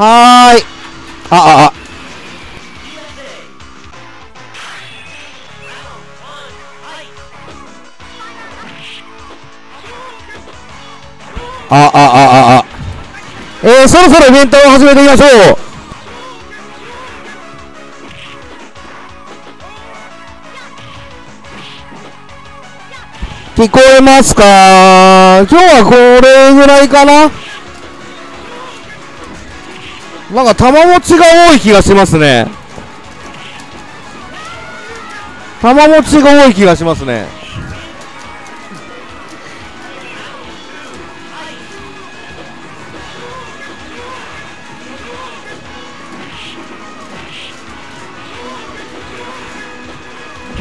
はーい。あ、あ、あ。あ、あ、あ、あ、あ。えー、そろそろイベントを始めていきましょう。聞こえますか？今日はこれぐらいかな？なんか玉持ちが多い気がしますね。玉持ちが多い気がしますね。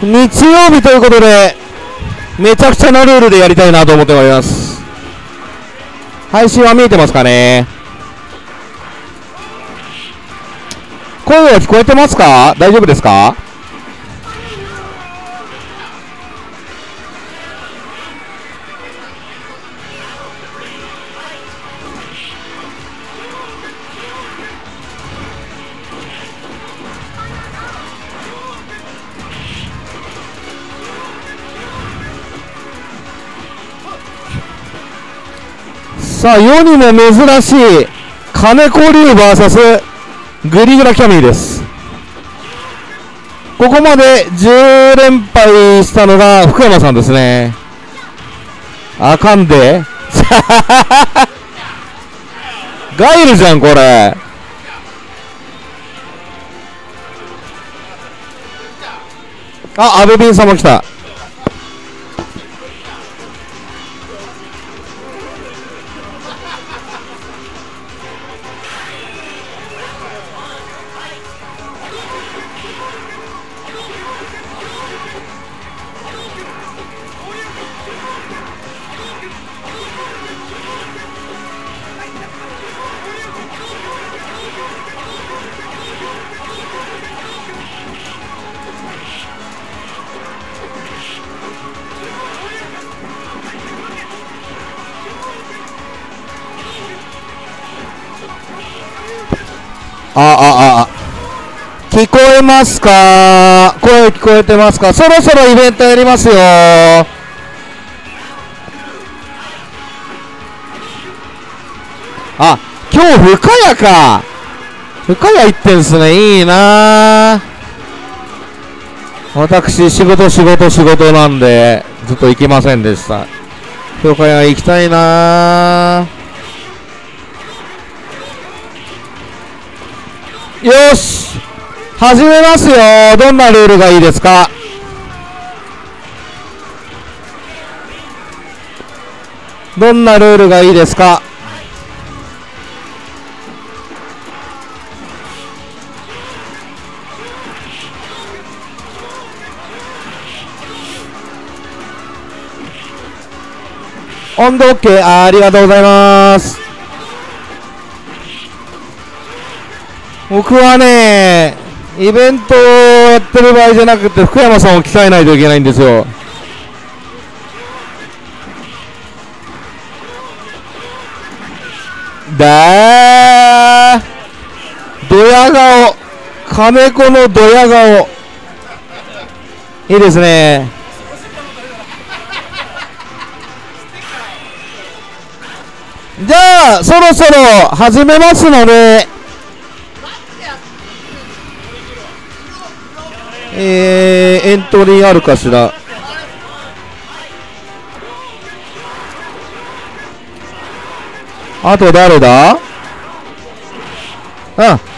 日曜日ということで、めちゃくちゃなルールでやりたいなと思っております。配信は見えてますかね？声は聞こえてますか？大丈夫ですか？さあ、世にも珍しい金子龍 VS グリグラキャミーです。ここまで10連敗したのが福山さんですね。あかんで。ガイルじゃん、これ。あ、アベビンさんも来た。ますか？声聞こえてますか？そろそろイベントやりますよあ、今日深谷か。深谷行ってんすね。いいな私、仕事、仕事、仕事なんで、ずっと行きませんでした。深谷行きたいなよし始めますよ。どんなルールがいいですか？どんなルールがいいですか？温度 OK ありがとうございます。僕はね、イベントをやってる場合じゃなくて、福山さんを鍛えないといけないんですよ。だードヤ顔。金子のドヤ顔。いいですね。じゃあそろそろ始めますのでー、エントリーあるかしら？あと誰だ？うん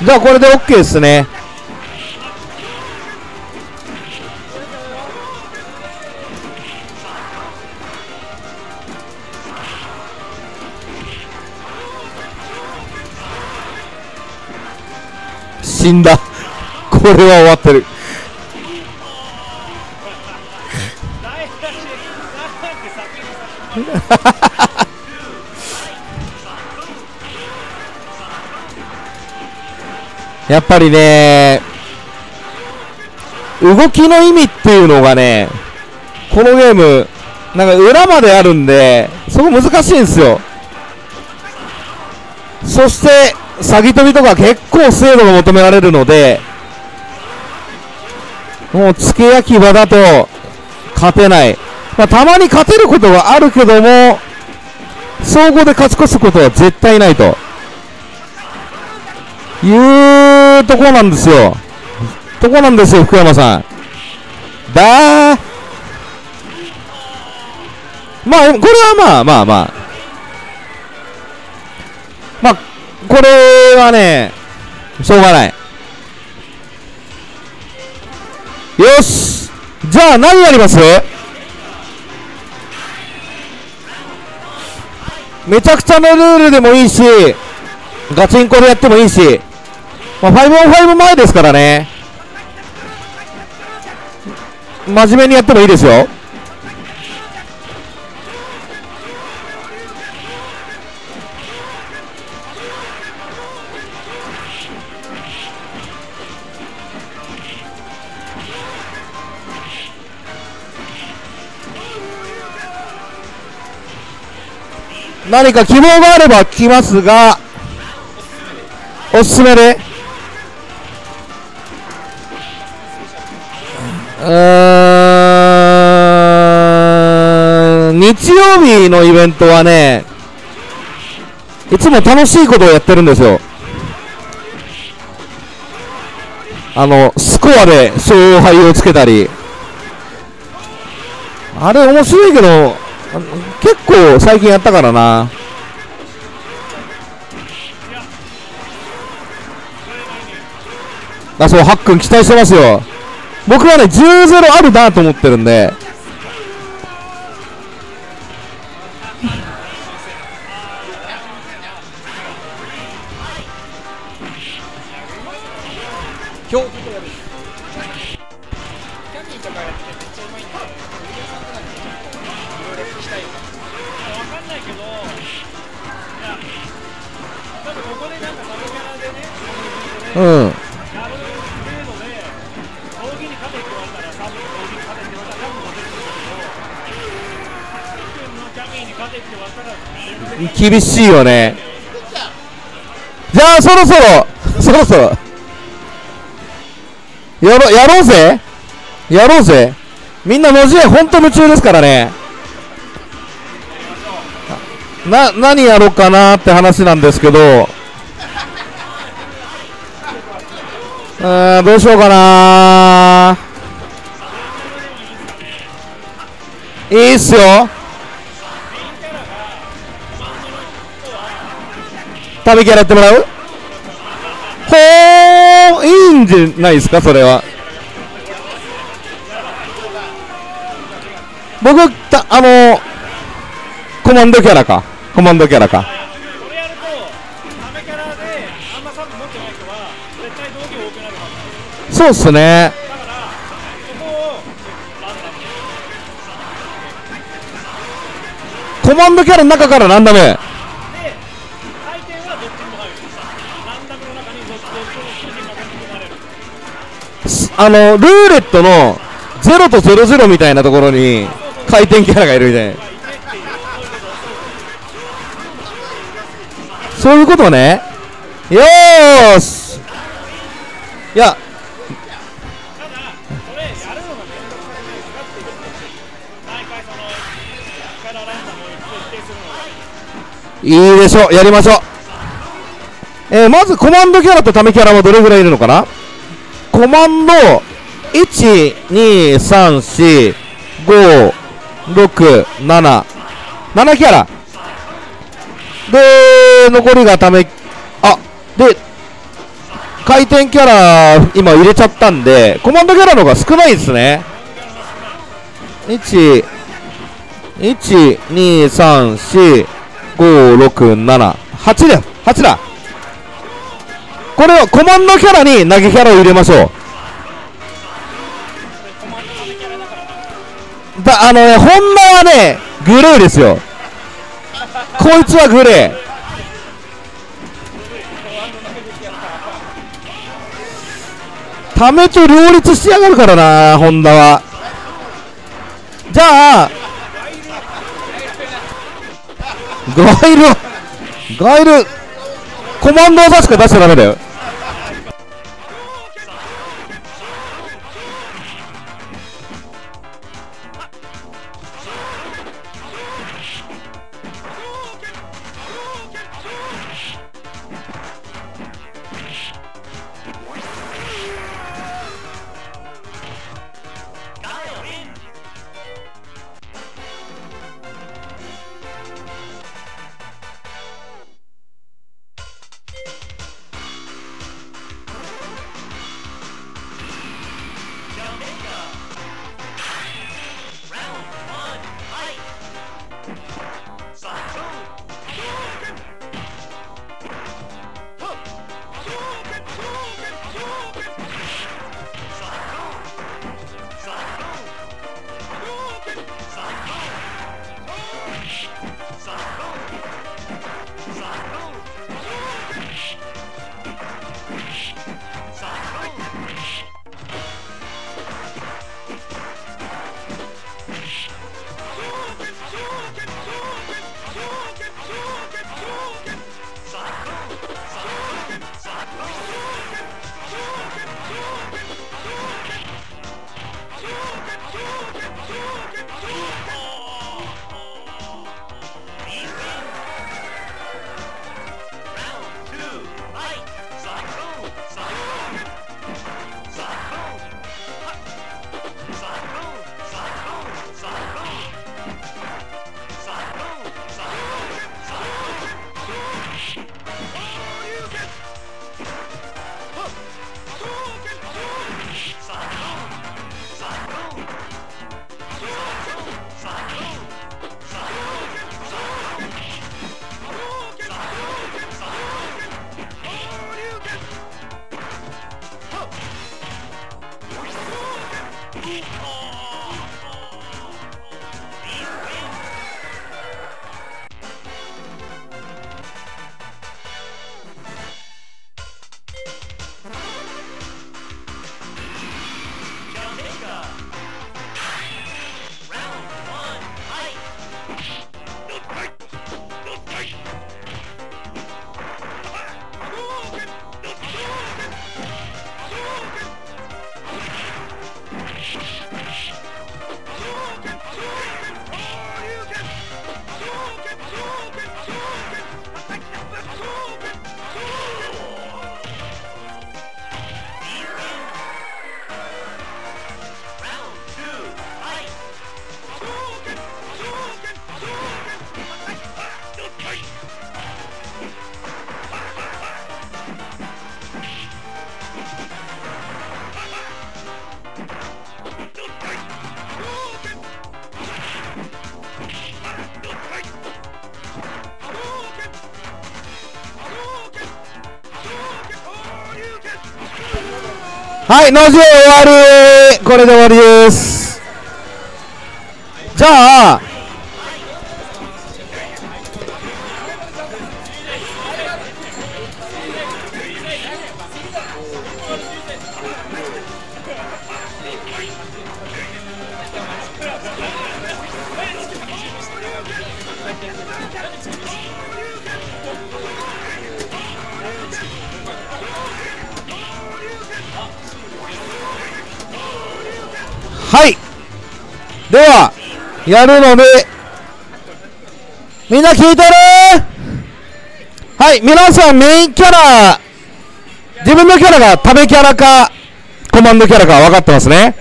じゃあこれで OK ですね。死んだ。これは終わってる。やっぱりね、動きの意味っていうのがね、このゲーム、なんか裏まであるんで、そこ難しいんですよ。そして、詐欺飛びとか結構精度が求められるのでもう付け焼き場だと勝てない、まあ、たまに勝てることはあるけども総合で勝ち越すことは絶対ないと。いうところなんですよ。とこなんですよ福山さん。だー。まあこれはまあまあまあ。まあこれはねしょうがない。よし。じゃあ何やります？めちゃくちゃのルールでもいいしガチンコでやってもいいし、まあ、5on5 前ですからね。真面目にやってもいいですよ。何か希望があれば来ますがおすすめで。うん日曜日のイベントはねいつも楽しいことをやってるんですよ。あのスコアで勝敗をつけたり。あれ面白いけど結構最近やったからな。あそうハックン期待してますよ。僕はね10-0あるなと思ってるんで。厳しいよね。じゃあ、そろそろ、そろそろ。やろやろうぜ。やろうぜ。みんな文字絵ほんと夢中ですからね。な何やろうかなって話なんですけど。うんどうしようかな。いいっすよ。旅キャラやってもらう？ほーいいんじゃないですかそれは。僕たあのコマンドキャラか。コマンドキャラか。そうっすね。コマンドキャラの中からランダムあのルーレットの0と00みたいなところに回転キャラがいるみたいな。そういうことね。よーし。いや。いいでしょう。やりましょう。えーまずコマンドキャラとタメキャラはどれぐらいいるのかな？コマンド。1、2、3、4、5、6、7、7キャラで残りがためあで回転キャラ今入れちゃったんでコマンドキャラの方が少ないですね。1 1 2 3 4 5、6、7、8だよ、8だ。これをコマンドキャラに投げキャラを入れましょう。だ、あのね、ホンダはね、グレーですよ。こいつはグレー。ためと両立しやがるからな、ホンダは。じゃあ、ガイルガイルコマンド技しか出しちゃダメだよはい、ノジ終わりこれで終わりです。じゃあ、やるので、みんな聞いてるはい、皆さんメインキャラ、自分のキャラが食べキャラか、コマンドキャラか分かってますね。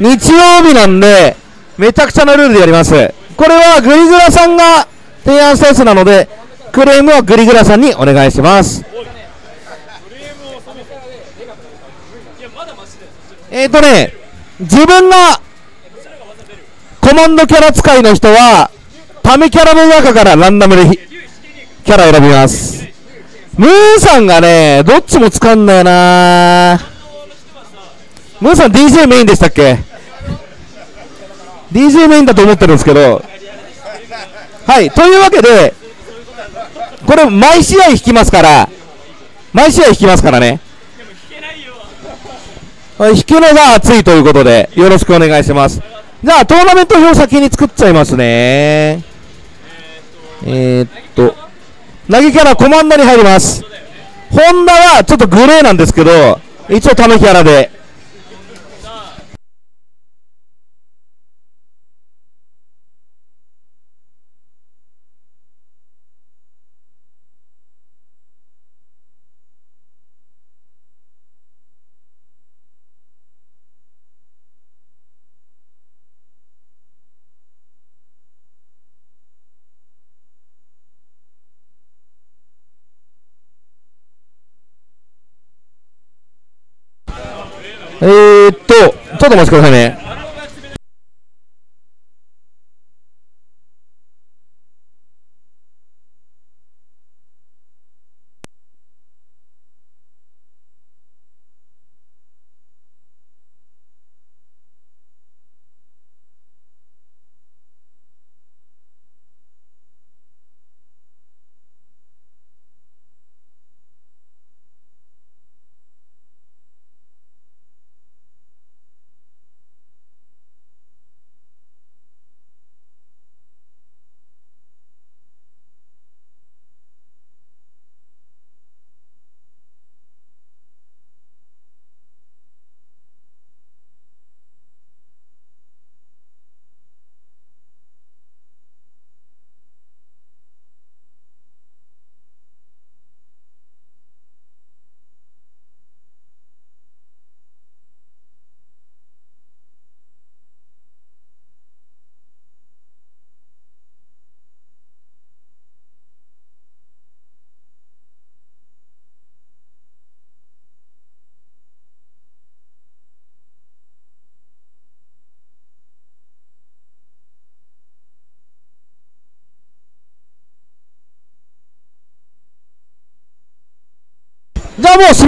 日曜日なんで、めちゃくちゃなルールでやります。これはグリグラさんが提案したやつなので、クレームはグリグラさんにお願いします。えーとね、自分がコマンドキャラ使いの人は、タメキャラの中からランダムでキャラ選びます。ムーさんがね、どっちも使うんだよなムーさん DJ メインでしたっけ ?DJ メインだと思ってるんですけど、はい、というわけで、これ毎試合引きますから、毎試合引きますからね。はい引くのが熱いということで、よろしくお願いします。じゃあ、トーナメント表先に作っちゃいますね。えー、っと、投げキャラコマンダに入りますホンダはちょっとグレーなんですけど一応ためキャラでえー、っとちょっとお待ちくださいね。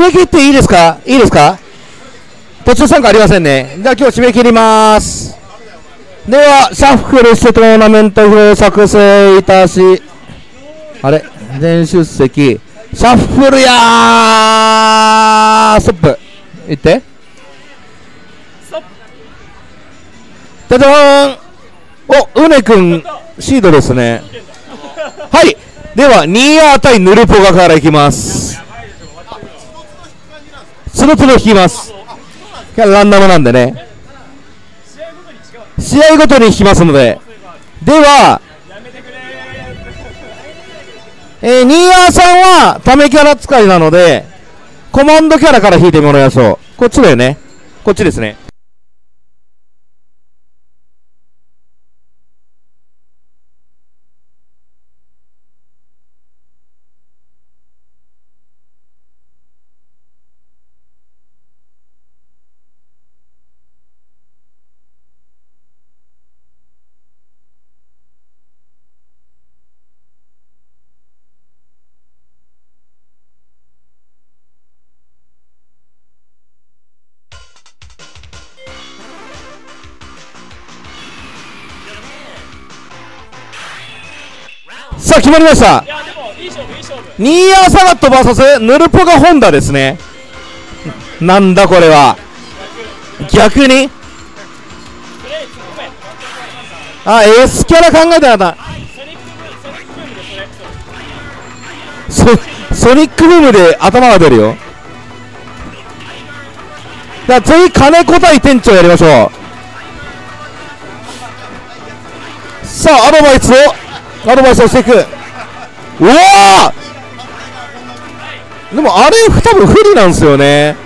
締め切っていいですか？いいですか？途中参加ありませんね。じゃあ今日締め切ります。では、シャッフルしてトーナメント表作成いたし、あれ？全出席。シャッフルやーストップ。いって。じゃじゃーんお、うねくん、シードですね。はい。では、ニーヤー対ヌルポガからいきます。つるつる引きます。ランダムなんでね。試合ごとに引きますので。では、えー、ニーヤーさんはためキャラ使いなので、コマンドキャラから引いてもらいましょう。こっちだよね。こっちですね。決まりましたい。やでもいい勝負いい勝負ニーヤーサガット VS ヌルポガホンダですね。なんだこれは。逆にあ、S キャラ考えてなソニックブーソニックブームで。頭が出るよ。じゃあ次、金子対店長やりましょう。さあ、アドバイスを、アドバイスをしていく。うわでもあれ、多分不利なんですよね。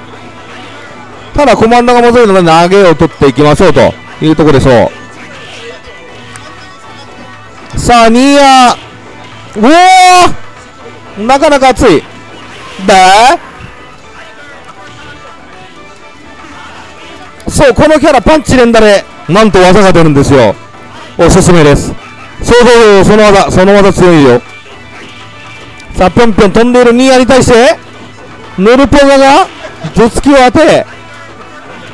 ただ、コマンドが戻るので投げを取っていきましょうというところでしょう。さあ、ニーヤ。うおーなかなか熱い。だそう、このキャラパンチ連打で、なんと技が出るんですよ。おすすめです。そうそうそう、その技、その技強いよ。さあ、ぴょんぴょん飛んでいるニーヤに対して、ヌルポガが、頭突きを当て、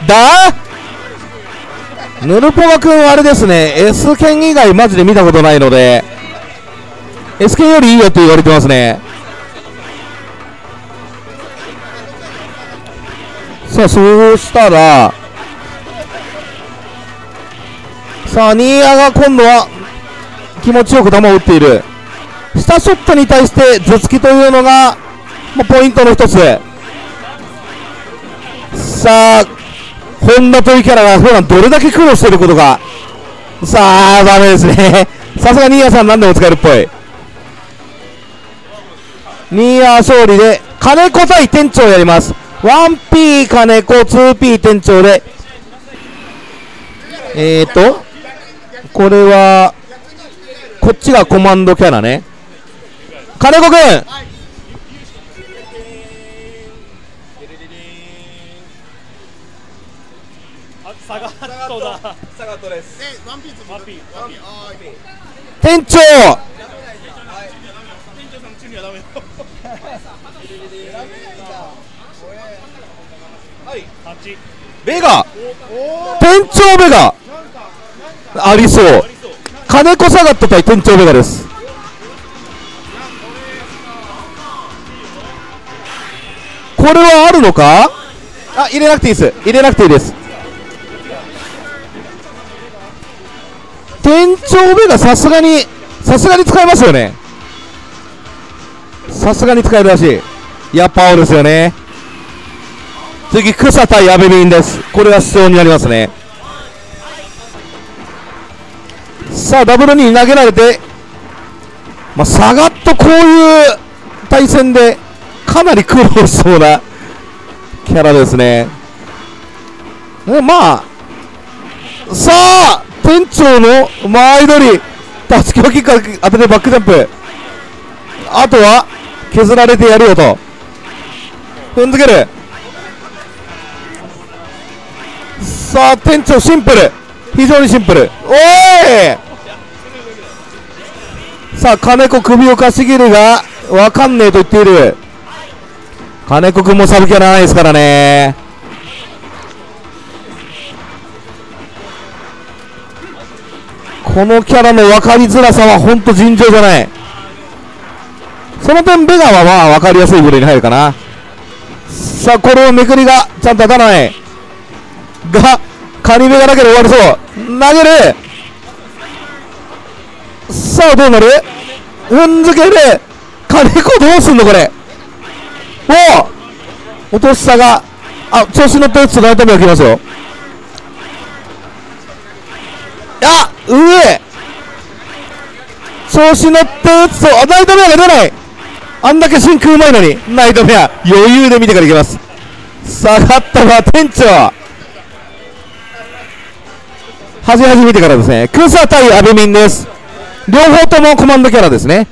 だヌルポガ君はあれですね、S 剣以外マジで見たことないので、S 剣よりいいよって言われてますね。さあ、そうしたら、さあ、ニーヤが今度は気持ちよく球を打っている。下ショットに対して頭突きというのが、まあ、ポイントの一つさあ本田というキャラが普段どれだけ苦労していることか。さあダメですね。さすがニーヤさん何でも使えるっぽい。ニーヤ勝利で金子対店長をやります。1P 金子 2P 店長で。えーとこれはこっちがコマンドキャラね。金子くんあサガットだサガットですで、ワンピースワンピーワンピーあー店長。店長さんのチームはダメよはいタッチベガ。店長ベガ。ありそう。金子サガット対店長ベガです。これはあるのか？あ入れなくていいです。入れなくていいです。店長ベガさすがにさすがに使えますよね。さすがに使えるらしい。やっぱ青ですよね。次草対阿部ビンです。これは必要になりますね。さあダブルに投げられてまあ下がっとこういう対戦でかなり苦労しそうなキャラですね。でまあさあ店長の前取りたすきをキック当ててバックジャンプ。あとは削られてやるよと踏んづける。さあ店長シンプル。非常にシンプル。おい！さあ金子首をかしげるがわかんねえと言っている。金子君もサブキャラないですからね。このキャラの分かりづらさは本当尋常じゃない。その点ベガはまあ分かりやすい部類に入るかな。さあこれをめくりがちゃんと当たらない。がカニベガだけで終わりそう。投げる。さあどうなる？踏んづける金子どうすんのこれ？お!お落としさがあ調子乗って打つと大体目が来ますよ。あ上!調子乗って打つとあナイトメアが出ない。あんだけ真空うまいのにナイトメア余裕で見てからいきます。下がったのは店長。端々見てからですね。草対アビミンです。両方ともコマンドキャラですね。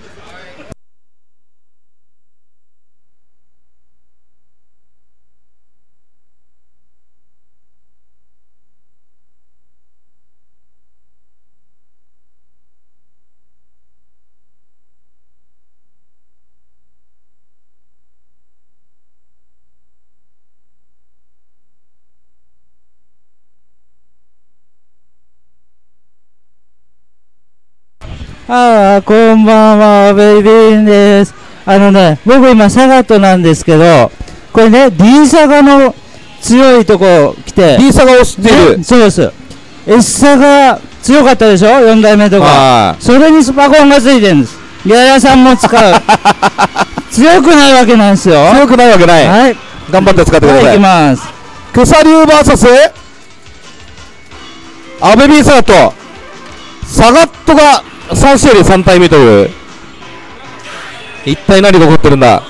ああ、こんばんは、ベイビーンです。あのね、僕今、サガットなんですけど、これね、D サガの強いとこ来て、D サガを知っている？ねそうです。S サガ強かったでしょ ?4 代目とかは。それにスパコンがついてるんです。ギャラさんも使う。強くないわけなんですよ。強くないわけない、はい。頑張って使ってくだはい、さい、行きます。草竜 VS アベビーサガットサガットが3試合で3体目という。一体何が起こってるんだ。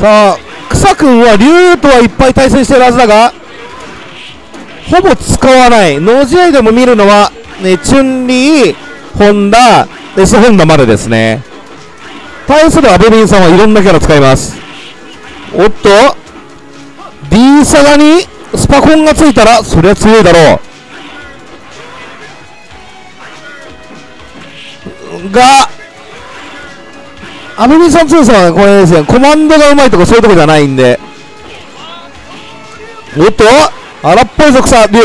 さあ草君は竜とはいっぱい対戦してるはずだがほぼ使わない。ノジアイでも見るのは、ね、チュンリーホンダ S ホンダまでですね。対するアベビンさんはいろんなキャラ使います。おっと D サガにスパコンがついたらそりゃ強いだろう。がアメミさん強さはこれですねコマンドがうまいとかそういうとこじゃないんで。おっと荒っぽい属さ竜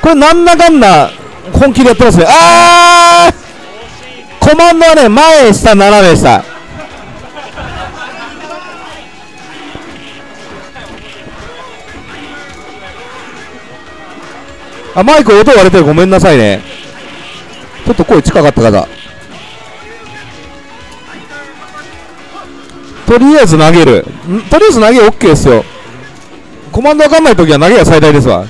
これなんだかんだ本気でやってますね。あーコマンドはね前下斜め下あマイク音割れてる。ごめんなさいね。ちょっと声近かった方とりあえず投げる。とりあえず投げ OK ですよ。コマンドわかんないときは投げが最大ですわ。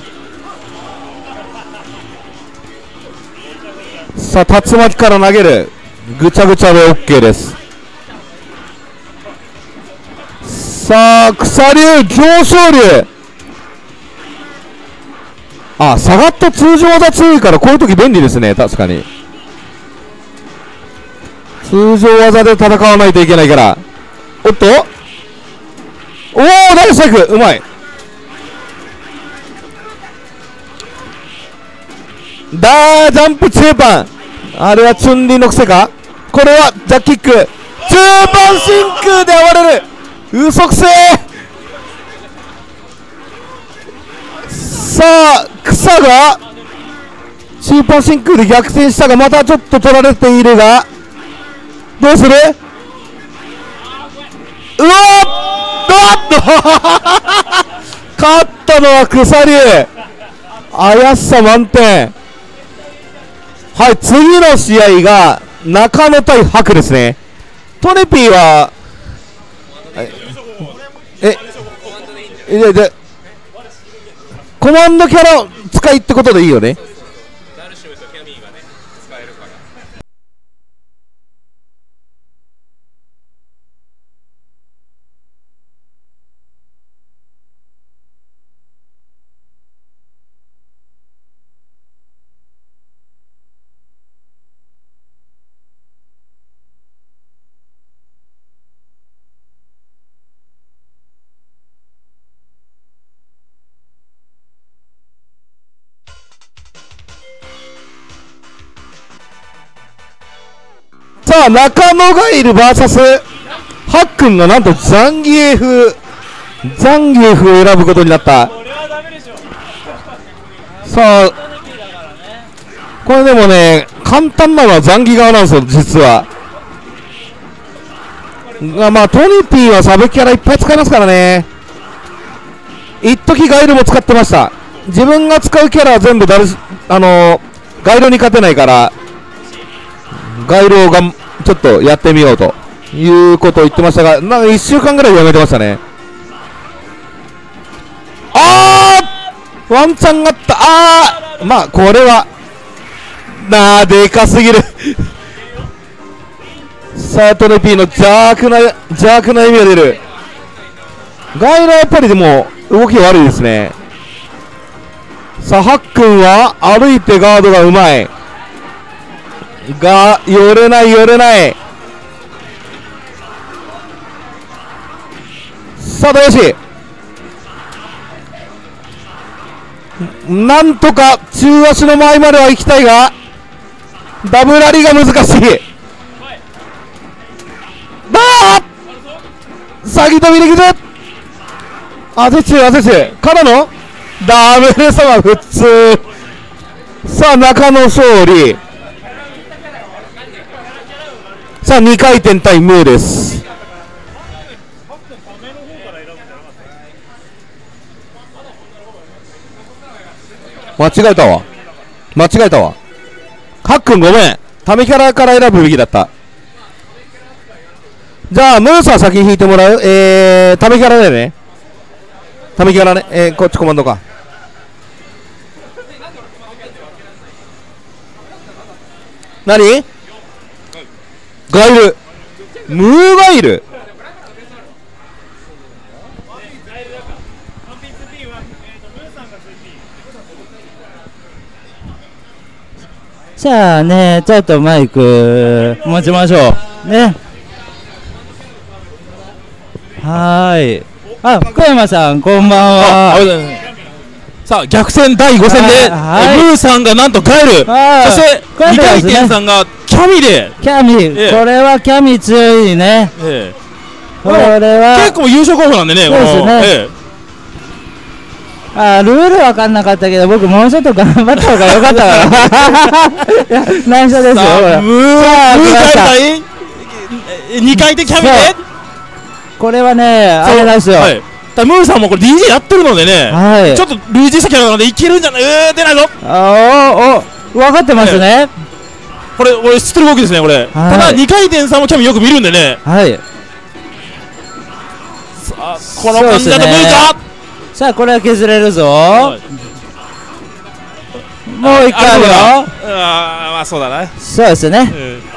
さあ竜巻から投げる。ぐちゃぐちゃで OK です。さあ草流上昇流あ下がった通常技強いからこういう時便利ですね確かに。通常技で戦わないといけないから。おっと？おおナイスサイク！うまい。ダージャンプ中盤。あれはチュンリーの癖か？これはジャッキック。中盤真空で終われる。嘘くせさあ草が中盤真空で逆転したがまたちょっと取られているが。どうする？うわっ 勝ったのは草流怪しさ満点。はい次の試合が中野対白ですね。トネピーはええでコマンドキャラ使いってことでいいよね。さあ中野がいる VS ハックンがなんとザンギエフザンギエフを選ぶことになった。さあこれでもね簡単なのはザンギ側なんですよ実はまあトニピーはサブキャラいっぱい使いますからね。一時ガイルも使ってました。自分が使うキャラは全部ダルスあのガイルに勝てないから。ガイルをがんちょっとやってみようということを言ってましたがなんか1週間ぐらいやめてましたね。あーワンチャンがあった。あー!まあこれはなあでかすぎる。さあトレピーの邪悪な邪悪な意味が出る。ガイラやっぱりでも動き悪いですね。さあハックンは歩いてガードがうまい。が寄れない寄れない。さあ大吉なんとか中足の前までは行きたいがダブラリが難しい。だー詐欺飛びできずあぜちあぜちからの？ダメレ様普通。さあ中野勝利。さあ2回転対ムーです。間違えたわ。間違えたわ。ハックンごめん。タメキャラから選ぶべきだった。じゃあムーさん先に引いてもらう？えー、タメキャラだよね。タメキャラね。えー、こっちコマンドか。何？ガイルムーガイルワンピース P は、えー、とムーさんが 2P じゃあね、ちょっとマイク持ちましょう。ね。はーい。あ、福山さん、こんばんは。さあ逆戦第5戦で、はい。ムーさんがなんとガエル、はい。そして二回転さんがキャミで、キャミ、ええ。これはキャミ強いね。えこれは。結構優勝候補なんでね、そうですね。えあルールわかんなかったけど僕もうちょっと頑張った方が良かったから 内緒ですよムーさあムー来ました。ガエル対2回転キャミで？これはねあれなんですよ。はいだムーさんもこれ DJ やってるのでね、はい。ちょっと類似したキャラなのでいけるんじゃない、うー出ないぞ。あおお分かってますね。これ俺知ってる動きですねこれ、ただ2回転さんもキャミよく見るんでね。はい。あこの感じだと無理か、さあこれは削れるぞ、はい。もう一回あるよああまあそうだな。そうですね。うん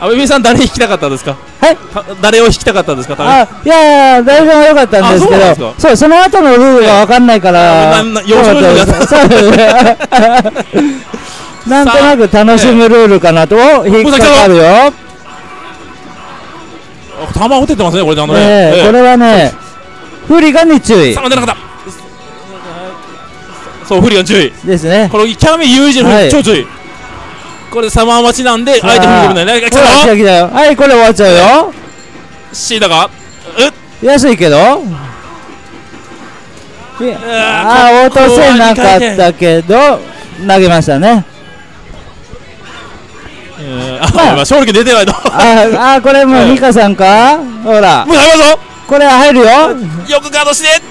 阿部さん誰引きたかったんですか？はい。か誰を引きたかったんですか？あいやいや誰でもよかったんですけどそうその後のルールが分かんないから、なんとなく楽しむルールかなと、お引っかかるよ、球打ててますねこれあのね、ええこれはね不利がに注意。さあ出なかった。そう不利が注意。ですね。このキャミ有事の超注意これサマー待ちなんで相手振り込むんだよね来たよ。た来たよ。はいこれ終わっちゃうよ。C だが。うっ。安いけど。あー落とせなかったけど投げましたね。うん。あ、今勝利君出てないとあーあーこれもうミカさんか？ほら。もう入るぞ。これ入るよ。よくガードして。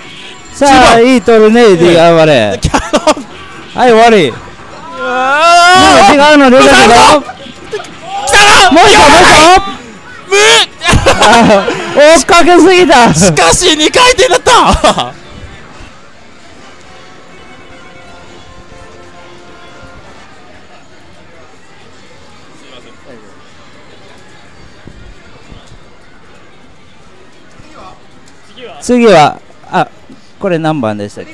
さあいいトルネーディ頑張れ。はい終わり違うの出たけど来たなもう一個も。う一無個追っかけすぎた。しかし2回転だった次はあこれ何番でしたっけ？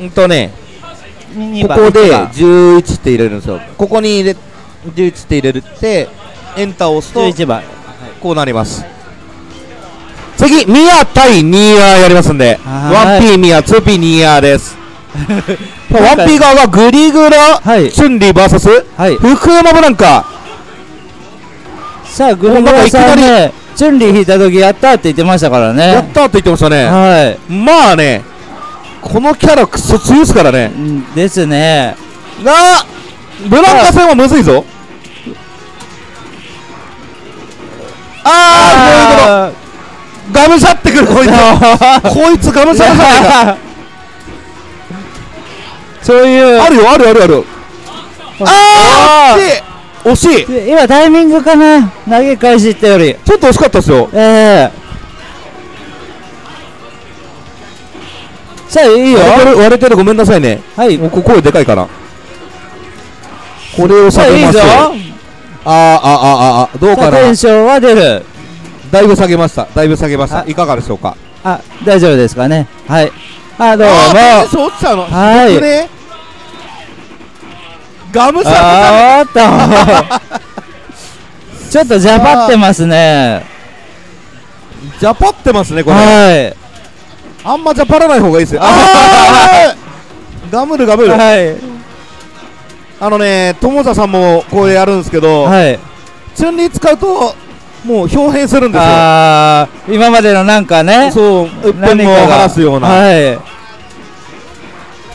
うんとね2ここで番11って入れるんですよ。ここに入れ11って入れるってエンターを押すと11番。こうなります。次ミヤ対ニーヤーやりますんで。はい。1P ミヤ 2P ニーヤーです。1P 側がグリグラ、はい。チュンリー VS はい。福山ブランカ。さあグリグラさんねチュンリー引いた時やったって言ってましたからね。やったーって言ってましたね。はい。まあねこのキャラクソ強いですからね。うんですね。がブランカ戦はむずいぞ。ああそういうこと。ガムシャってくるこいつ。こいつガムシャるじゃないかそういう。あるよあるあるあるあー惜しい惜しい。で今タイミングかな。投げ返しってより。ちょっと惜しかったですよ。ええさあいいよ。割れてるごめんなさいね。はい。もうこ声でかいかな。これをさあいいぞ。下げますあーあーあーあー。どうかな。テンションは出る。だいぶ下げました。だいぶ下げました。あ。いかがでしょうか？あ大丈夫ですかね？はい。あどうも。はい。僕ねガムシャあーっと。ちょっとジャパってますね。ジャパってますねこれ。はいあんまジャパらない方がいいですよ。ガムルガムル。はい。あのね友田さんもこれやるんですけどはい。チュンリー使うともう表変するんですよ。今までのなんかねそううっぺんも話すような。はい。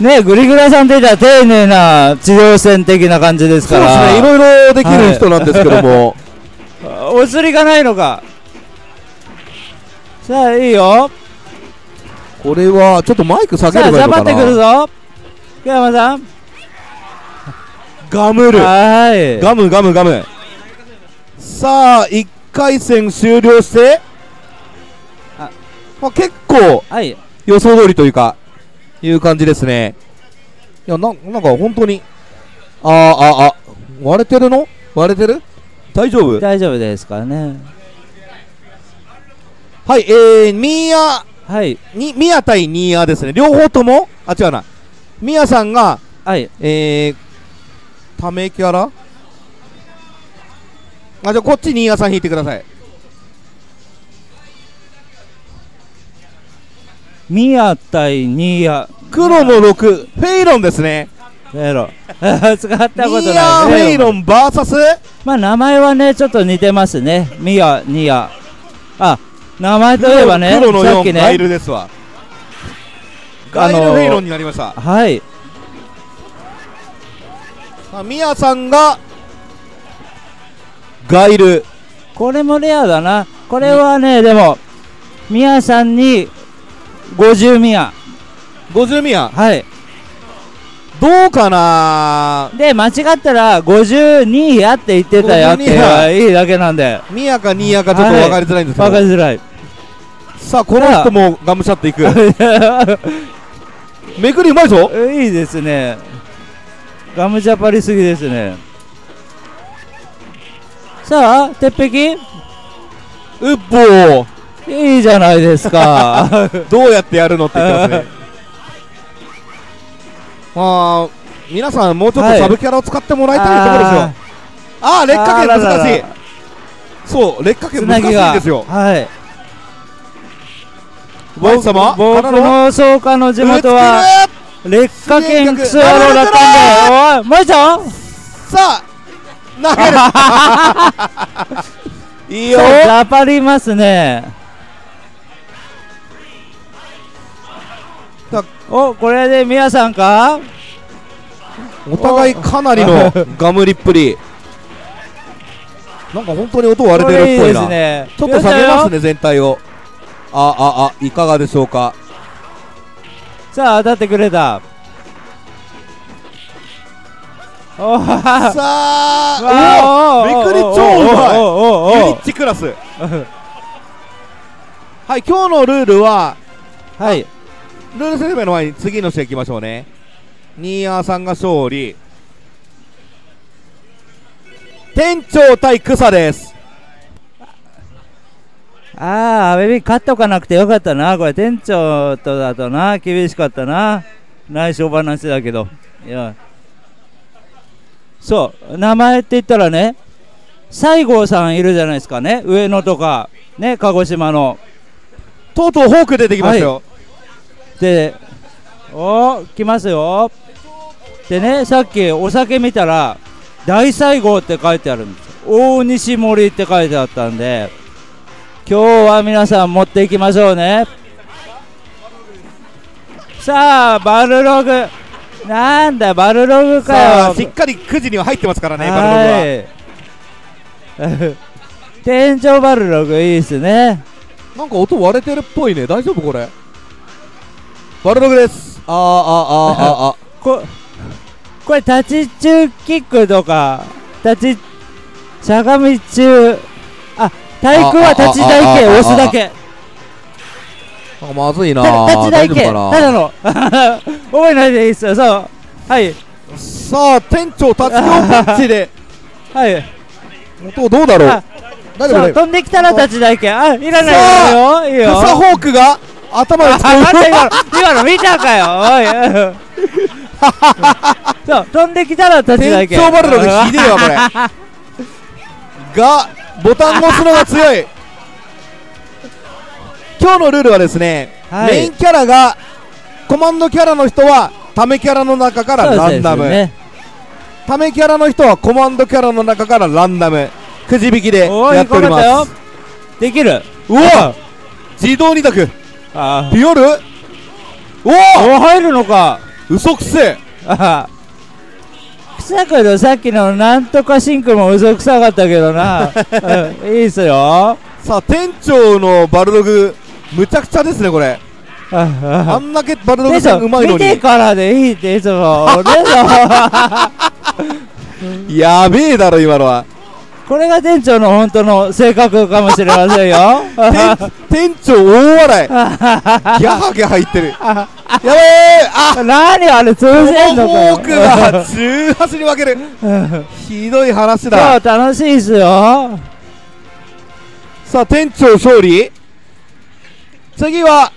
ねグリグラさんって言ったら丁寧な治療線的な感じですそうですからねいろいろできる人なんですけども。あ お釣りがないのか。さあいいよこれはちょっとマイク下げさあればいいのかジャパってくるなぞ。福山さん。ガムルはい。ガムガムガム。さあ1回戦終了して。あ。まあ、結構はい。予想通りというかいう感じですね。いやななんか本当に。あーああ割れてるの？割れてる？大丈夫？大丈夫ですかね。はいえー、ミーヤはい。にミヤ対ニーヤですね。両方とも？あ違うな。みやさんがはい。えー、ためキャラ？あじゃあこっちに新谷さん引いてください。ミヤ対ニーヤ黒の6フェイロンですね。フェロ 使ったことない。ヤフェイロンン。VS まあ名前はねちょっと似てますね。ミヤニーヤあ名前といえばね黒の4さっきガイねルですわ。ガイルフェイロンになりました。はい。あミヤさんがガイル。これもレアだな。これはねでもミヤさんに50ミヤ。50ミヤ。はい。どうかな？で間違ったら52やって言ってたよって52や。いいだけなんで。ミヤかニーヤかちょっと分かりづらいんですけど、分かりづらいさあこの人もガムシャットいく。めくりうまいぞ。いいですね。ガムジャパリすぎですね。さあ鉄壁。うっぼー。いいじゃないですか。どうやってやるのって言ってますね。まあ皆さんもうちょっとサブキャラを使ってもらいたいところですよ、ああ劣化圏あららら難しいそう劣化圏つ難しいですよ。はいワイ様僕の？の草加の地元は劣化圏クソ野郎だったんだよおいマイちゃんさあ投げるいいよそうザパりますねだおこれで皆さんかお互いかなりのガムリっぷりなんか本当に音割れてるっぽいなねちょっと下げますよね全体をあああいかがでしょうか？さあ当たってくれた。さあわおおめくり超うまい。ユニッチクラス。はい今日のルールははい。ルール説明の前に次の試合いきましょうね。ニーヤーさんが勝利。店長対草ですああベビー勝っとかなくてよかったな。これ店長とだとな。厳しかったな。内緒話だけど。いや。そう。名前って言ったらね西郷さんいるじゃないですかね。上野とか。ね鹿児島の。とうとうフォーク出てきましたよ、でお来ますよ。でねさっきお酒見たら大西郷って書いてあるんです大西森って書いてあったんで今日は皆さん持っていきましょうね。さあバルログ。なんだバルログかよ。しっかり9時には入ってますからねバルログは。はい天井バルログいいですね。なんか音割れてるっぽいね。大丈夫これ。バルログです。あーあーあーあーあ ここれ立ち中キックとか立ちしゃがみ中あ体育は立ち台形押すだけなんかまずいな立ち台形ただの覚えないでいいっすよそうはいさあ店長立ち用パンチではい音どうだろう大丈夫飛んできたら立ち台形あいらないよいいよ草ホークが頭で待って今の見たかよおいそう飛んできたら立ち台形店長バルログひでえわこれがボタンを押すのが強い。今日のルールはですね、はい。メインキャラがコマンドキャラの人はためキャラの中からランダム、ねためキャラの人はコマンドキャラの中からランダム。くじ引きでやっております。できる。うわ！自動二択。あピオル？おおお入るのか。嘘くせえあ臭くどさっきのなんとかシンクも嘘くさかったけどな、うんいいっすよ。さあ店長のバルログむちゃくちゃですねこれ。ああんだけバルログさんうまいの見てにからでいいっていつも。でしょやべえだろ今のはこれが店長の本当の性格かもしれませんよ。店店長大笑い。ギャハギャハ言ってる。やべえ。あ。何あれ通このフじんのかよ。ォークが18に分ける。ひどい話今だ日楽しいっすよ。さあ店長勝利。次は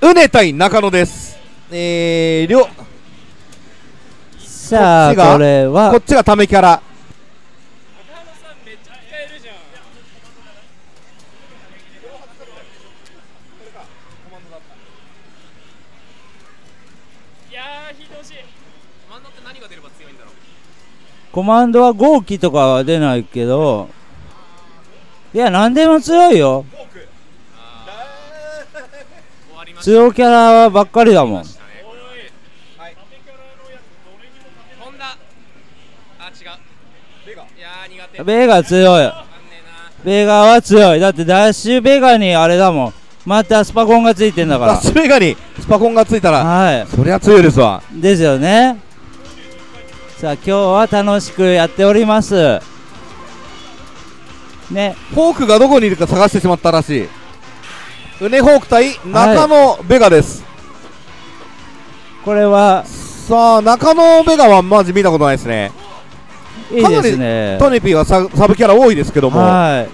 うね対中野です。えー、両さあこれは。こっちがためキャラ中野さんめっちゃ使えるじゃんいやーひどしマンドって何が出れば強いんだろうコマンドは豪気とかは出ないけど。いや何でも強いよ。強キャラばっかりだもん。ベガ。いやー苦手。ベガ強い。ベガは強いだってダッシュベガにあれだもん。またスパコンがついてんだかダッシュベガにスパコンがついたららはい。そりゃ強いですわ。ですよねさあ今日は楽しくやっております。ね。フォークがどこにいるか探してしまったらしい。ウネフォーク対中野ベガです、これはさあ中野ベガはマジ見たことないですね。いいですね。トネピーはササブキャラ多いですけども。は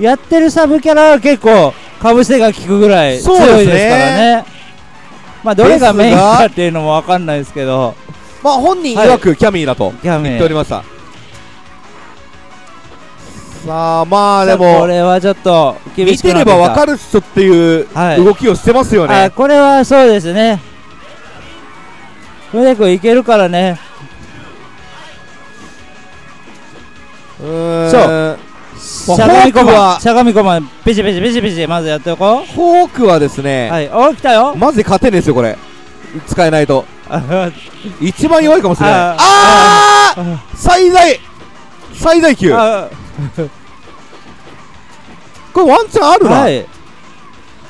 い。やってるサブキャラは結構かぶせが効くぐらい強そうですね。いですからね。まあどれがメインかっていうのもわかんないですけどまあ本人はい。曰くキャミーだと言っておりました、さあまあでさあこもれはちょっと厳見てれば分かるっしょっていうはい。動きをしてますよね、あこれはそうですね。船君いけるからね。うーん。そう。しゃがみこましゃがみこまペチペチペチペチまずやっておこフォークはですね、うはい。お来たよ。マジで勝てねえですよこれ。使えないと。あ一番弱いかもしれない。あああ最大最大級。あこれワンチャンあるな、はい。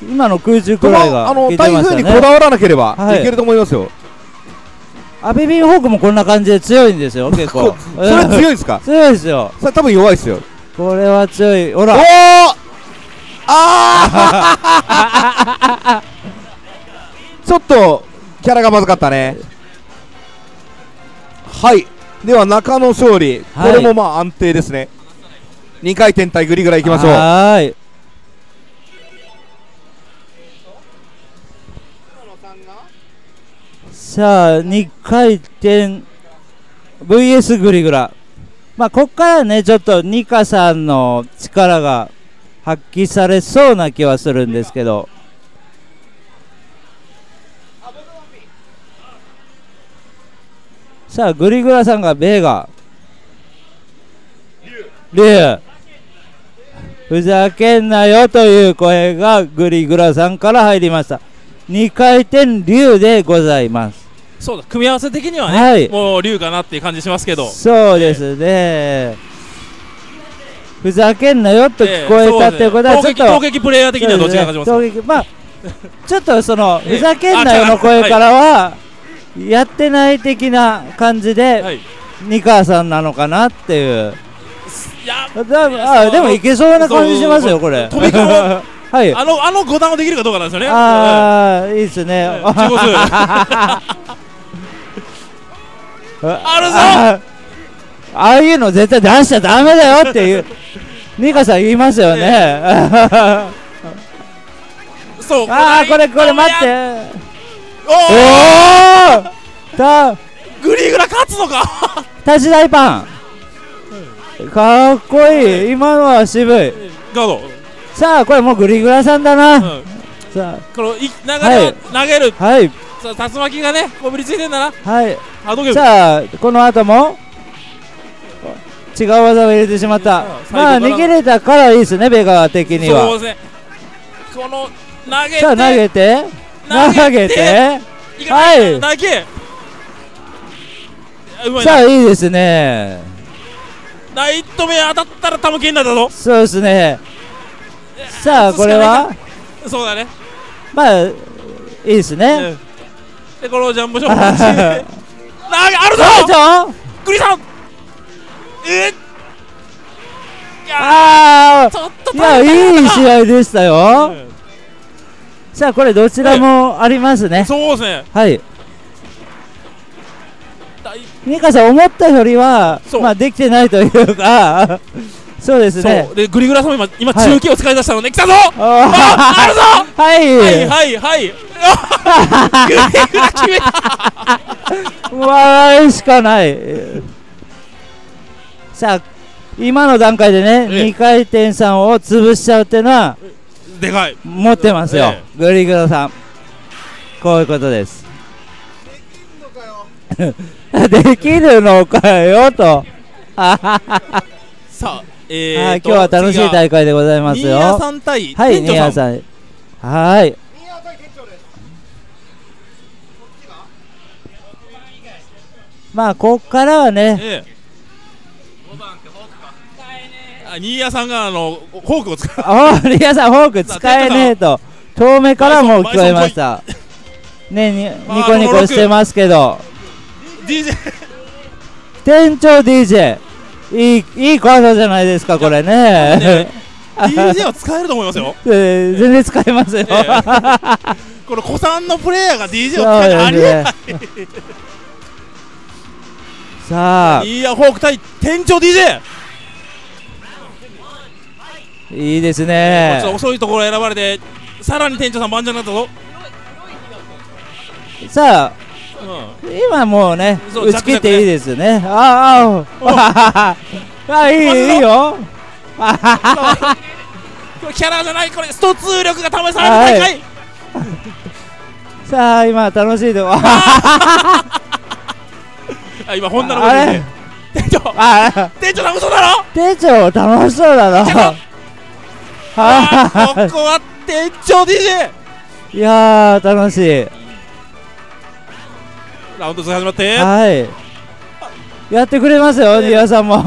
今の空中こくらいがのあの台風にこだねわらなければはい。いけると思いますよ、アベビンホークもこんな感じで強いんですよ 結構。こそれ強いですか？強いですよ。それ多分弱いですよ。これは強い。ほおおらあー！ちょっとキャラがまずかったね。はい。では中野勝利、はい。これもまあ安定ですね。2回転対グリグラいきましょう。はーい。さあ2回転 VS グリグラまあこっからねちょっとニカさんの力が発揮されそうな気はするんですけどさあグリグラさんがベーガリュウ。ふざけんなよという声がグリグラさんから入りました。2回転竜でございます。そうだ組み合わせ的にはね、はい。もう竜かなっていう感じしますけど。そうですね、ふざけんなよと聞こえたっていうことはちょっと、攻撃攻撃プレイヤー的にはどっちが勝ちます。かね。まあちょっとその ええ。ふざけんなよの声からはやってない的な感じで、はい。ニカさんなのかなっていう。いやだあでもいけそうな感じしますよこれ。飛び込む。はい。あのあの五段をできるかどうかなんですよね。ああい。いですね。ええ中国あるぞ。あああいうの絶対出しちゃダメだよっていう。ニカさん言いますよね。そうああこれこれ待ってお おおおたグリーグラ勝つのか! 立ち台パン。かっこいい。今のは渋い。ガード、さあこれもうグリグラさんだな、うん、さこのい流れを投げる、あはい。さあ竜巻がねこびりついてんだな。はい。さあこの後も違う技を入れてしまった。うんまあ逃げれたからいいですねベガ的にそうはですね。この投げて。さあ投げて投投げて。はい。投げ。さな。あいいですね。ナイトメア当たったらタムキになったぞ。そうですね。さあこれは？そうだね、まあいいですね。うん。でこのジャンボショ あるぞ！グリさん！え？っいやああいやいい試合でしたよ。うんさあこれどちらもありますね。そうですね。はい。だいニカさん思ったよりはまあできてないというか。そうですね。でグリグラさんも今今はい。中継を使い出したのね来たぞ!あああるぞ はい。はいはいはい。グリグラ決めた。笑いしかない。さあ今の段階でねええ。2回転さんを潰しちゃうっていうのはでかい。持ってますよ、えグリグラさん。こういうことです。でき るのかよと。さあえー今日は楽しい大会でございますよ。次が新谷さん対はい、店長さん。新谷さん。はい。まあ、ここからはね、ええあ新谷さんがあのフォークを使う。お新谷さん、フォーク使えねえと、遠目からも聞こえました。ね、にニコニコしてますけど、DJ 店長 DJ、いいいいカードじゃないですか、これね。DJ は使えると思いますよ。えー全然使えますよ。えこの古参のプレイヤーが DJ を使えるありえない。ね。さあ、いやフォーク対店長 DJ いいですちょっねと。遅いところ選ばれてさらに店長さん盤石になったぞ。さあ、うん。今もうね、打ち切っていいですね。ああ、あ あ、いい、いいよ。キャラじゃないこれスト2力が試される大は会。さあ、今楽しいと。こ。あ今ホンダの声で店長。あ、店長さん嘘だろ？店長楽しそうだな。ここは店長 DJ い。いやー、楽しい。ラウンド2始まってはい。やってくれますよ、ニワさんも。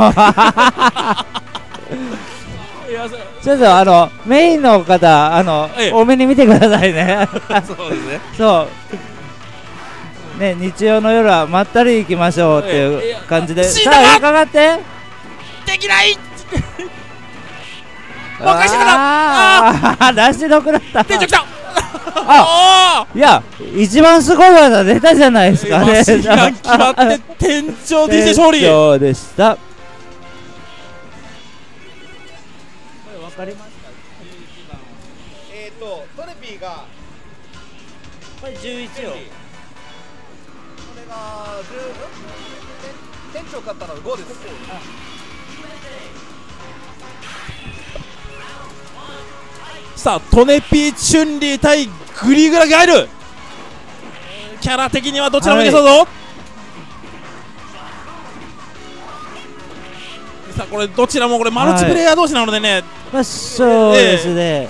ちょっとあの、メインの方、あのええ、多めに見てくださいね。そうですねそう。ね、日曜の夜はまったり行きましょうってえいえう感じで。死んさだあ、伺って。できないあ任せてくああ、出しどくだった。店長来たあいや、一番すごい技出たじゃないですかね。マシンガン決まって店長 DJ 勝利店長でした。わかりますえっ、とトレピーがこれ11を。これが10店長勝ったのが5ですさあトネピーチュンリー対グリグラが入るキャラ的にはどちらもいけそうぞ、さあこれどちらもこれマルチプレイヤー同士なのでね、まあ、そうですね。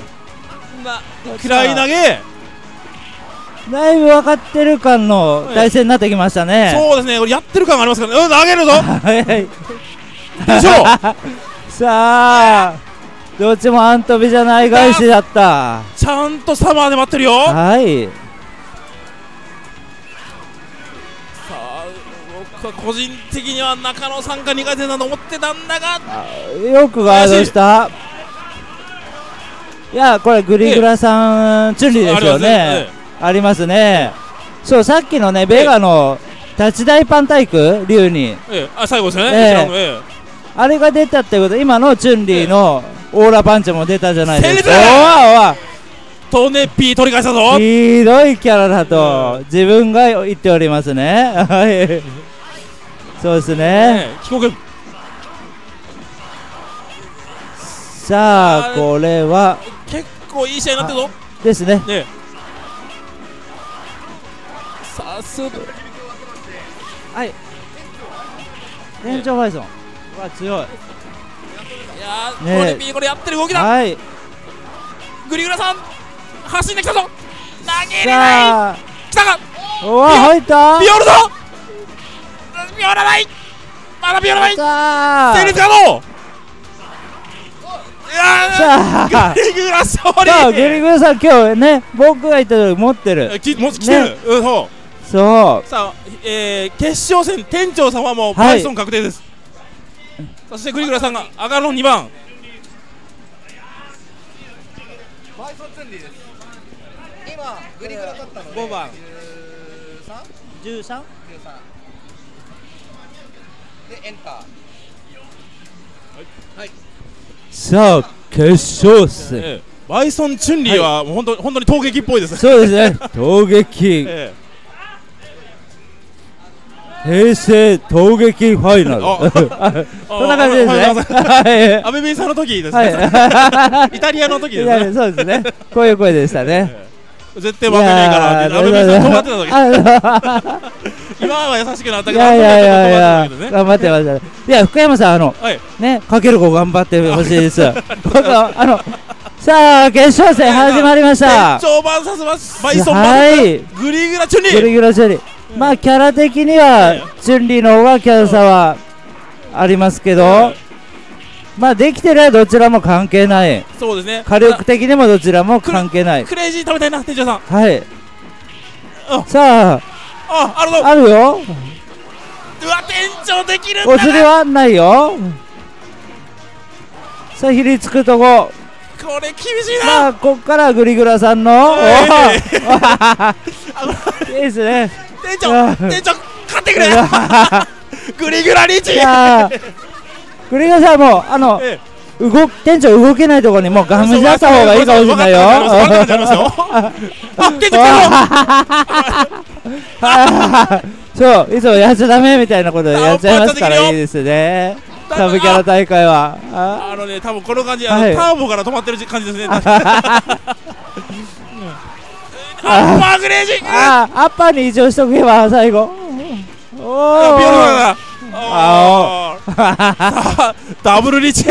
な食らい投げ。だいぶ分かってる感の対戦になってきましたね。そうですね。これやってる感がありますからね。うん投げるぞ。はい。はい。でしょさあ、どっちもアントビじゃない返しだった。ちゃんとサマーで待ってるよさはい。あ僕は個人的には中野さんか2回戦だと思ってたんだがよくガードした。いや、これグリグラさん、チュンリーですよね。ありますね。そう、さっきのね、ベガの立ち台パン体育、竜に。ええあ最後ですよね、えあれが出たってこと、今のチュンリーのオーラパンチも出たじゃないですか。おわおわえトネピー取り返したぞひどいキャラだと自分が言っておりますね。はい。そうですね。ええ帰国さあ、これは結構いい試合になってるぞですね。ねえさすはい。店長バイソン。わ、強い。いやー、ねえ。トネピーこれやってる動きだ。はい。グリグラさん走んできたぞ。投げれない。来たか。おわ、入った。ビオルぞビオらない。まだビオらない。成立可能いやさあ。ーグリグラ勝利グリグラさん、今日ね、僕が言った通り持ってる。えきもう来てる、ね。うんそう。そう。さあ、えー、決勝戦店長さんはもうはい。バイソン確定です、そしてグリグラさんが上がるの2番。バイソンツンリーです。今グリグラ勝ったので。5番。13?13 13? でエンター。さあ、決勝戦。えバイソン・チュンリーはもう本当本当に闘撃っぽいですね。そうですね。闘撃。え平成闘撃ファイナル。あ そんな感じですね。はい。アベさんの時ですはねい。イタリアの時ですね。そうですね。こういう声でしたね。絶対負けねえからってアベベイさん尖ってた時。今は優しくなったけどいやいやいやいや頑張ってましたね。いや福山さんあのはい。ねかける子頑張ってほしいです。僕はあのさあ決勝戦始まりました。長版させます。バイソンはい。グリグラチュンリグリーグラチュンリーまあキャラ的にはチュンリーの方がキャラ差はありますけどまあできてるはどちらも関係ない。そうですね。火力的にもどちらも関係ない。クレイジー食べたいな店長さん。はい。あさあ。あるぞ。ああるよ。うわ店長できるんお釣りはないよ。さあひりつくとこ。これ厳しいな。まあこっからグリグラさんの。おおはい いいですね店長あ店長勝ってくれ。グリグラリーチグリグラさんもあのえ動店長動けないところにもうガムジあった方がいいかもしれないよ。あ店長 そういつもやっちゃダメみたいなことやっちゃいますからいいですね。だサブキャラ大会は。ああのね多分この感じあのはい。ターボから止まってる感じですねあマグレージあアッパーに異常しとけば最後。おあおビオルだああダブルリー。チ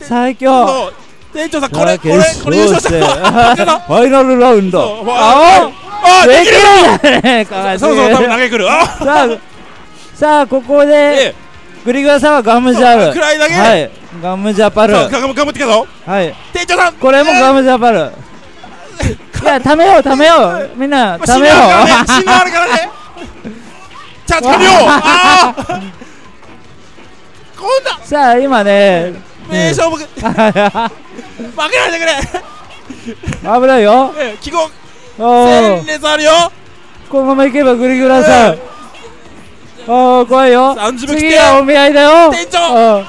最強。店長さんこれこれ決これ優勝した。ファイナルラウンそド。うああできるおできる。んじゃねえか。そうそう。多分投げくる。あさあさあここえでえグリグラさんはガムジャそうルくらいだけ。はい。ガムジャパル。頑張ってきたぞ。はい。店長さん。これもガムジャパルいやためようためよう。みんなためよ死ぬあるからね死ぬあるからねチャンス完了あ。あこんなうさあ今ね名勝負 負けないでくれ。危ないよ。戦お列あるよ。このままいけばグリグラさん。おお怖いよ。30分来て次はお見合いだよ。店長。うん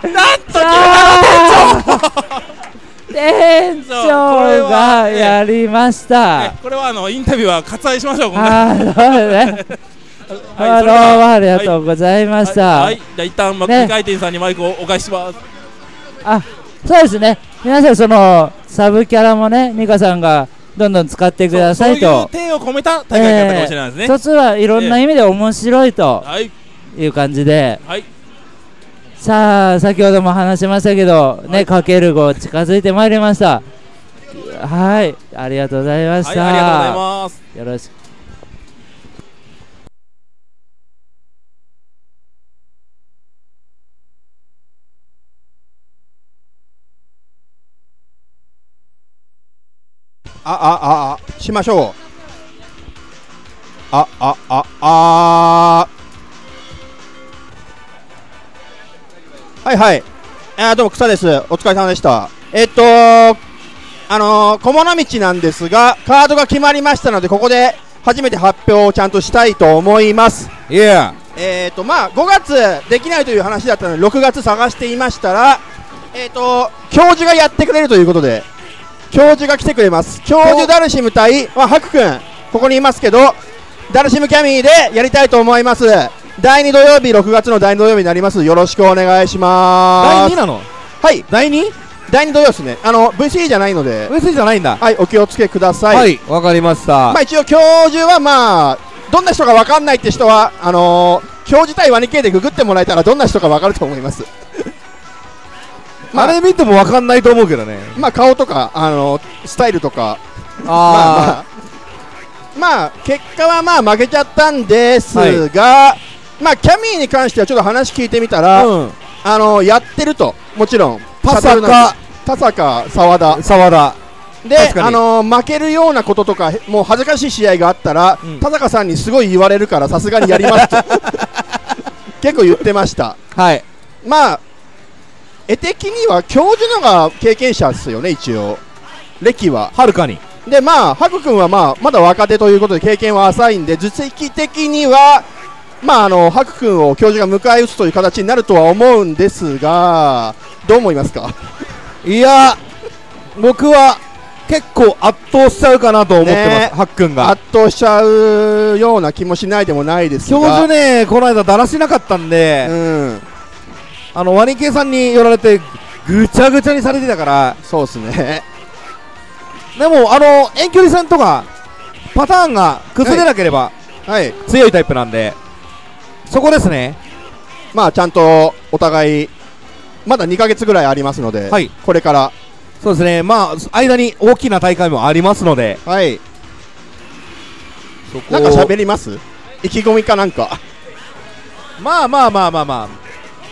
なんと決めたさあ店長がやりましたえこれはあのインタビューは割愛しましょう今あーそうね。回あどうもありがとうございました、はいはいじゃあ一旦マッねク回転さんにマイクをお返しします。あそうですね。皆さんそのサブキャラもね美香さんがどんどん使ってくださいそうそういうを込めた大会だったかもしれないですね。一つはいろんな意味で面白いとはい。いう感じで、はいさあ先ほども話しましたけど、ねかける5近づいてまいりました。はいありがとうございました、はいありがとうございます。よろしく。ああああしましょう。ああああはいはい。あどうも草です。お疲れ様でした。えっとあのー、小物道なんですがカードが決まりましたのでここで初めて発表をちゃんとしたいと思います。いやえーとまあ、5月できないという話だったので6月探していましたら、えー、と教授がやってくれるということで教授が来てくれます。教授ダルシム対、まあ、ハク君ここにいますけどダルシムキャミーでやりたいと思います第2土曜日6月の第2土曜日になります。よろしくお願いします。第2なの？はい。第 2? 第2土曜ですね。あの VC じゃないので。VC じゃないんだ。はいお気をつけください、はいわかりました。まあ、一応教授はまあどんな人か分かんないって人はあのー、教授対ワニ系でググってもらえたらどんな人か分かると思います。ま ああれ見てもわかんないと思うけどね。まあ顔とかあのースタイルとか。あまあまあ、まあ、結果はまあ負けちゃったんですが、まあキャミーに関してはちょっと話聞いてみたあら、うん。あのーやってると。もちろん。田坂。田坂沢田。沢田。であのー負けるようなこととかもう恥ずかしい試合があったら、うん。田坂さんにすごい言われるからさすがにやりますと。結構言ってました。はい。まあ絵的には教授のが経験者ですよね一応。歴は。はるかに。でまあハク君はまあまだ若手ということで経験は浅いんで実績的にはまああのハク君を教授が迎え撃つという形になるとは思うんですがどう思いますか？いや僕は結構圧倒しちゃうかなと思ってます、ね。はっくんが。圧倒しちゃうような気もしないでもないですが。教授ねこの間だらしなかったんで、うん。あのワニ系さんに寄られてぐちゃぐちゃにされてたから。そうですね。でもあの遠距離戦とかパターンが崩れなければはい。強いタイプなんで、そこですね。まあちゃんとお互いまだ2ヶ月ぐらいありますので、はい。これから。そうですね。まあ間に大きな大会もありますので。はい。そこなんか喋ります？意気込みかなんか？まあまあまあまあまあ。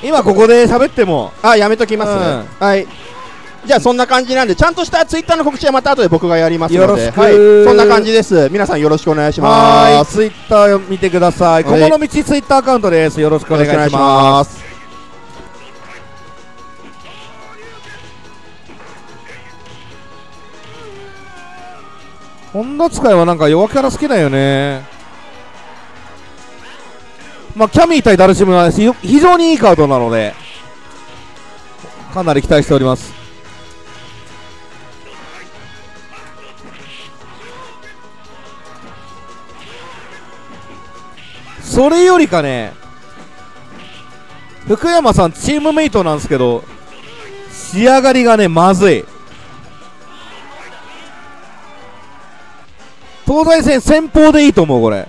今ここで喋っても。あやめときます、うはいじゃあそんな感じなんでちゃんとしたツイッターの告知はまた後で僕がやりますのでよろしく。はい、そんな感じです。皆さんよろしくお願いしはます。ツイッターを見てください。はい。小物道ツイッターアカウントです。よろしくお願いします。本田使いはなんか弱キャラ好きだよね。まあキャミー対ダルシムは非非常にいいカードなのでかなり期待しておりますそれよりかね福山さんチームメイトなんですけど仕上がりがねまずい。東西戦先方でいいと思うこれ。